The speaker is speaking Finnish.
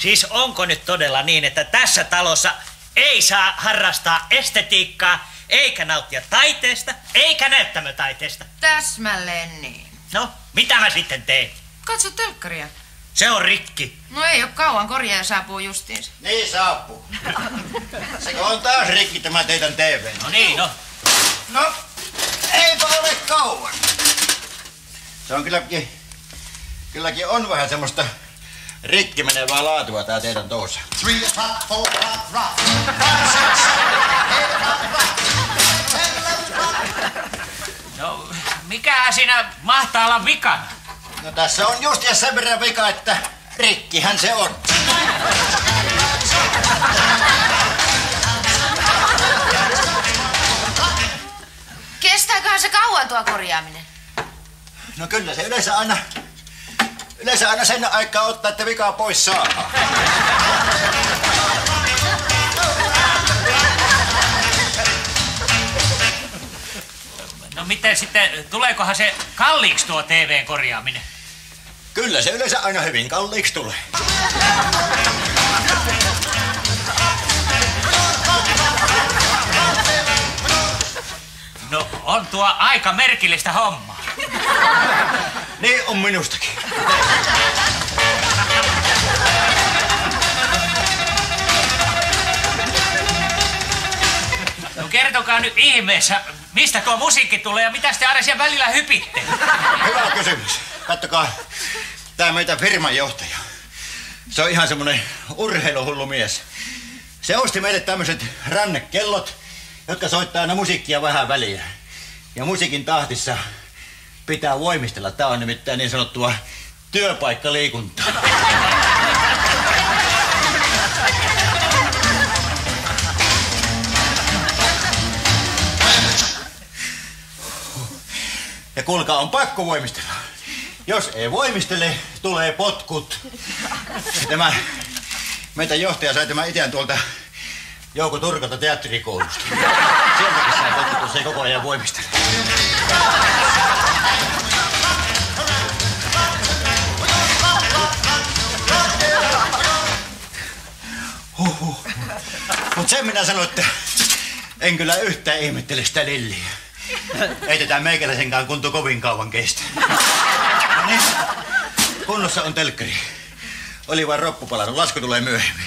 Siis onko nyt todella niin, että tässä talossa ei saa harrastaa estetiikkaa, eikä nauttia taiteesta, eikä näyttämötaiteesta? Täsmälleen niin. No, mitä mä sitten teen? Katso telkkaria. Se on rikki. No ei ole kauan, korjaaja saapuu justiinsa. Niin saapuu. Se on taas rikki tämä teidän TV. No niin, no. No, eipä ole kauan. Se on kylläkin, kylläkin on vähän semmoista rikki menevää laatua tää teidän tousa. Three o'clock, four o'clock, rock. No, mikä siinä mahtaa olla vikana? No tässä on just ja sen verran vika, että rikkihän se on. Kestääköhän se kauan tuo korjaaminen? No kyllä se yleensä aina, yleensä aina sen aikaa ottaa, että vikaa pois saa. No miten sitten, tuleekohan se kalliiksi tuo TVn korjaaminen? Kyllä se yleensä aina hyvin kalliiksi tulee. No, on tuo aika merkillistä hommaa. Niin on minustakin. No kertokaa nyt ihmeessä, mistä tuo musiikki tulee ja mitä te aina siellä välillä hypitte? Hyvä kysymys. Kattokaa, tämä meitä firman johtaja. Se on ihan semmonen urheiluhullu mies. Se osti meille tämmöiset rannekellot, jotka soittaa aina musiikkia vähän väliä. Ja musiikin tahtissa pitää voimistella. Tämä on nimittäin niin sanottua työpaikkaliikuntaa. Ja kuulkaa, on pakko voimistella. Jos ei voimistele, tulee potkut. Tämä meitä johtaja sai tämän itään tuolta Jouko Turkalta teatterikoulusta. Sieltäkin saa potkut, jos ei koko ajan voimistele. Mut sen minä sanoin, että en kyllä yhtään ihmettele sitä lilliä. Ei tätä meikäläisenkaan kunto kovin kauan kestä. No niin, kunnossa on telkkari. Oli vain roppu palannut, lasku tulee myöhemmin.